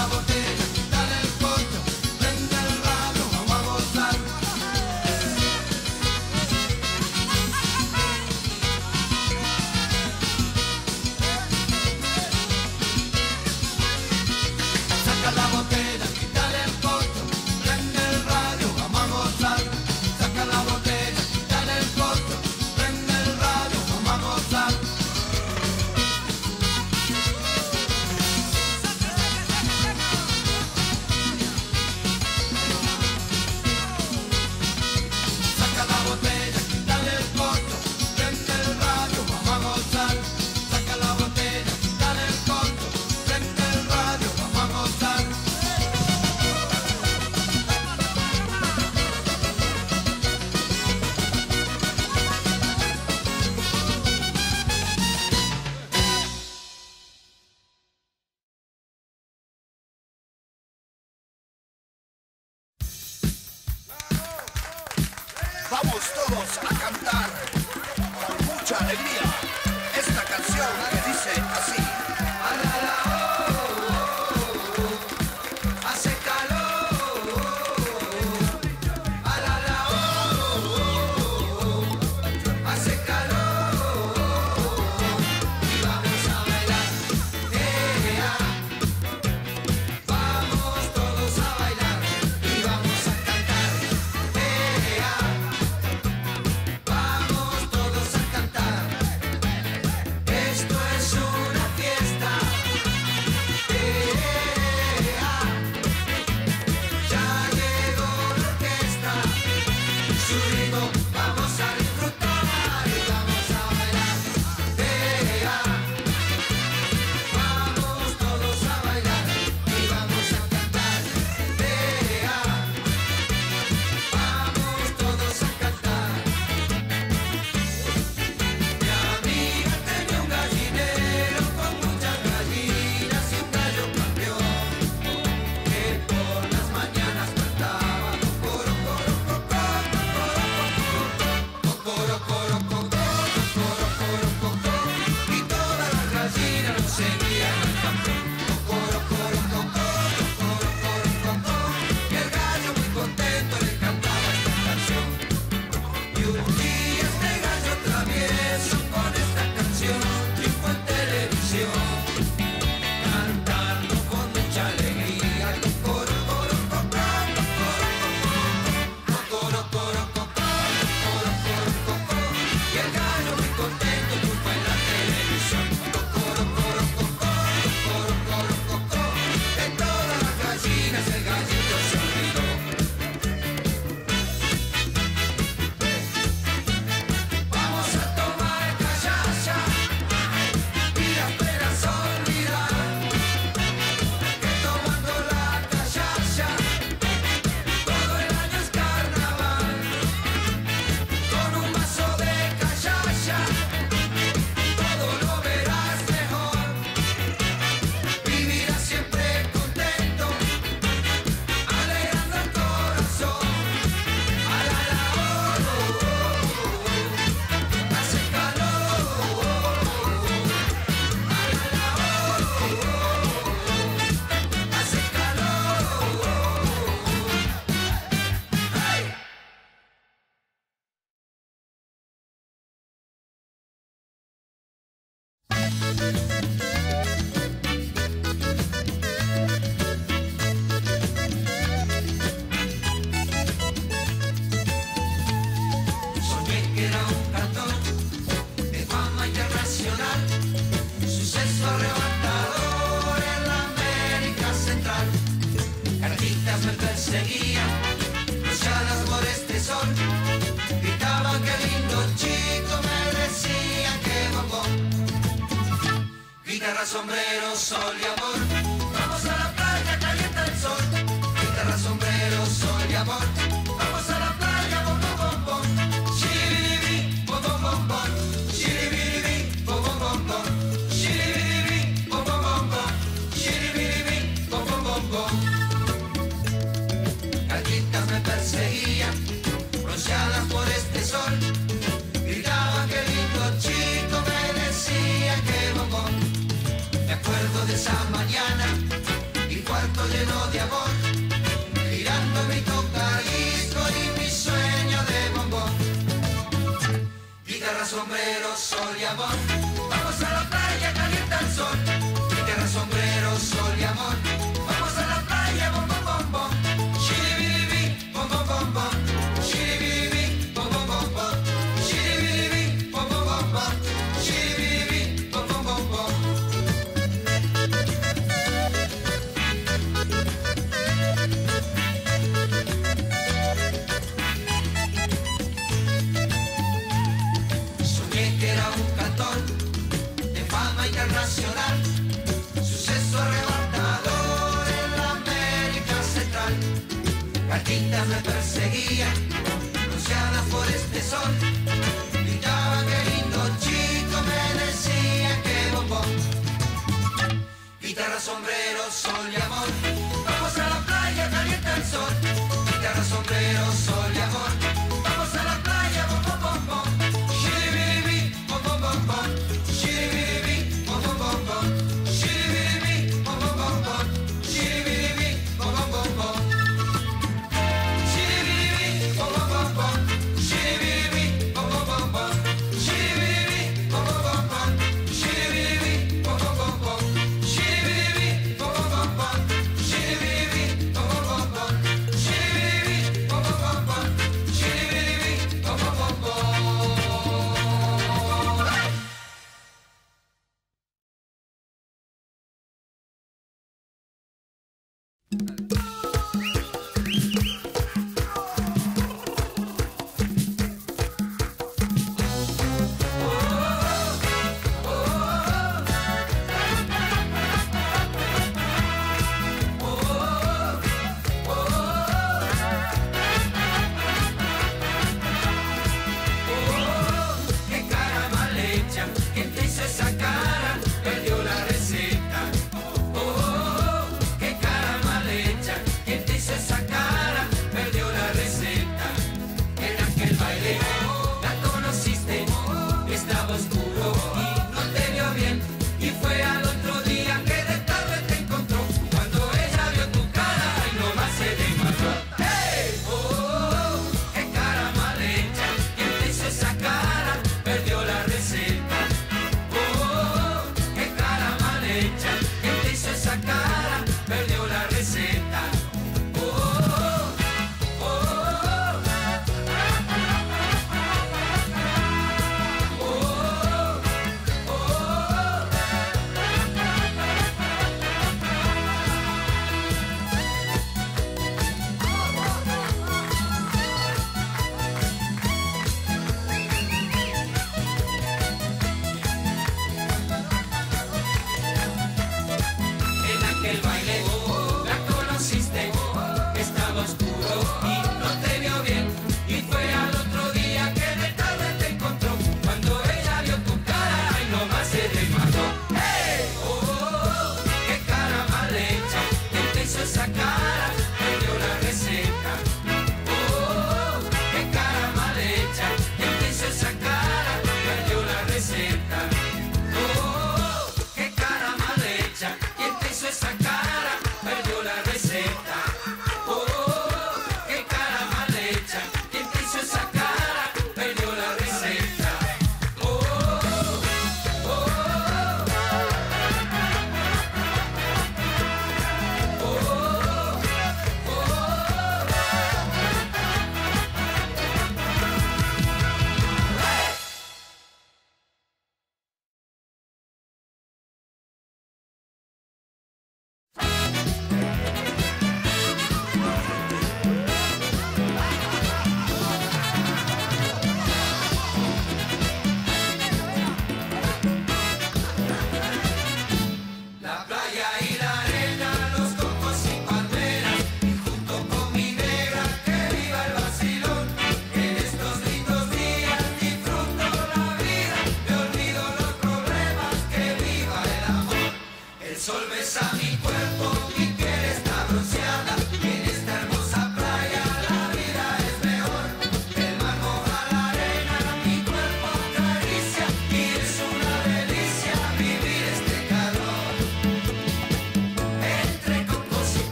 pra você. sol. Gritaba que lindo chico me decía que bombón. Guitarra, sombrero, sol y amor. Vamos a la playa, calienta el sol. Guitarra, sombrero, sol.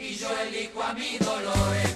Y yo elijo a mi Dolores